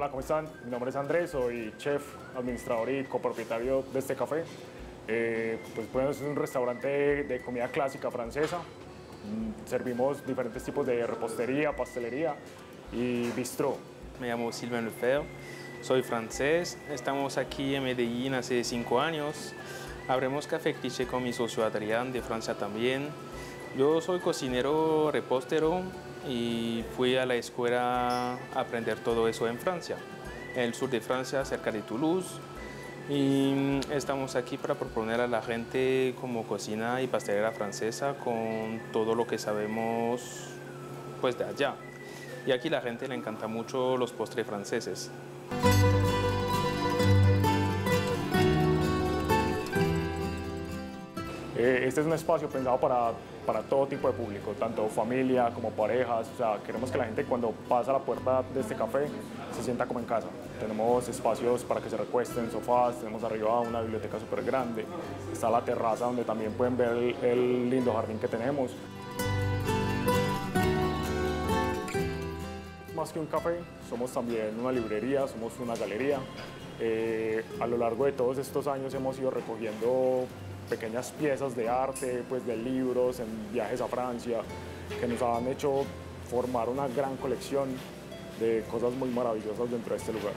Hola, ¿cómo están? Mi nombre es Andrés, soy chef, administrador y copropietario de este café. Eh, pues bueno, es un restaurante de comida clásica francesa. Mm, Servimos diferentes tipos de repostería, pastelería y bistró. Me llamo Sylvain Lefebvre, soy francés, estamos aquí en Medellín hace cinco años. Abrimos Café Cliché con mi socio Adrián de Francia también. Yo soy cocinero repostero y fui a la escuela a aprender todo eso en Francia, en el sur de Francia, cerca de Toulouse. Y estamos aquí para proponer a la gente como cocina y pastelera francesa con todo lo que sabemos pues de allá. Y aquí la gente le encanta mucho los postres franceses. Este es un espacio pensado para, para todo tipo de público, tanto familia como parejas. O sea, queremos que la gente cuando pasa la puerta de este café se sienta como en casa. Tenemos espacios para que se recuesten, sofás, tenemos arriba una biblioteca súper grande. Está la terraza donde también pueden ver el, el lindo jardín que tenemos. Más que un café, somos también una librería, somos una galería. Eh, a lo largo de todos estos años hemos ido recogiendo pequeñas piezas de arte, pues de libros, en viajes a Francia, que nos han hecho formar una gran colección de cosas muy maravillosas dentro de este lugar.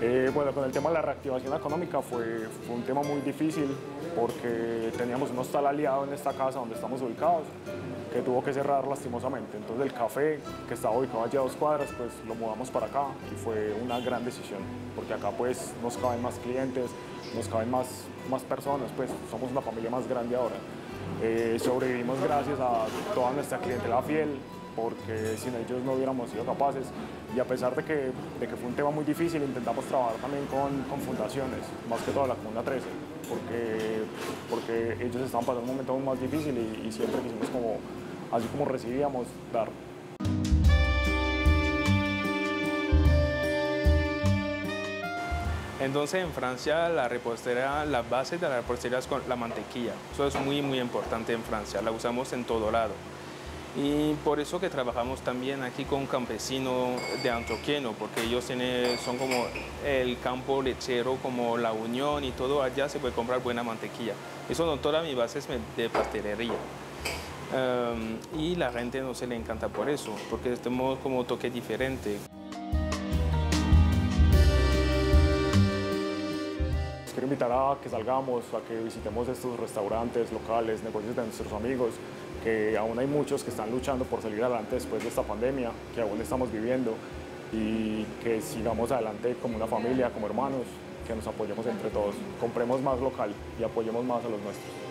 Eh, bueno, con el tema de la reactivación económica fue, fue un tema muy difícil porque teníamos un hostal aliado en esta casa donde estamos ubicados que tuvo que cerrar lastimosamente. Entonces el café que estaba ubicado allá a dos cuadras, pues lo mudamos para acá y fue una gran decisión porque acá pues nos caben más clientes, nos caben más, más personas, pues somos una familia más grande ahora. Eh, sobrevivimos gracias a toda nuestra clientela fiel, porque sin ellos no hubiéramos sido capaces. Y a pesar de que, de que fue un tema muy difícil, intentamos trabajar también con, con fundaciones, más que toda la Comuna 13, porque, porque ellos estaban pasando un momento más difícil y, siempre quisimos como, así como recibíamos, dar. Entonces en Francia la repostería, la base de la repostería es con la mantequilla. Eso es muy muy importante en Francia, la usamos en todo lado. Y por eso que trabajamos también aquí con campesinos de Antioqueno, porque ellos tienen, son como el campo lechero, como la Unión y todo allá se puede comprar buena mantequilla. Eso no toda mi base es de pastelería. Um, y la gente no se le encanta por eso, porque tenemos como toque diferente. Quiero invitar a que salgamos, a que visitemos estos restaurantes locales, negocios de nuestros amigos, que aún hay muchos que están luchando por salir adelante después de esta pandemia que aún estamos viviendo y que sigamos adelante como una familia, como hermanos, que nos apoyemos entre todos, compremos más local y apoyemos más a los nuestros.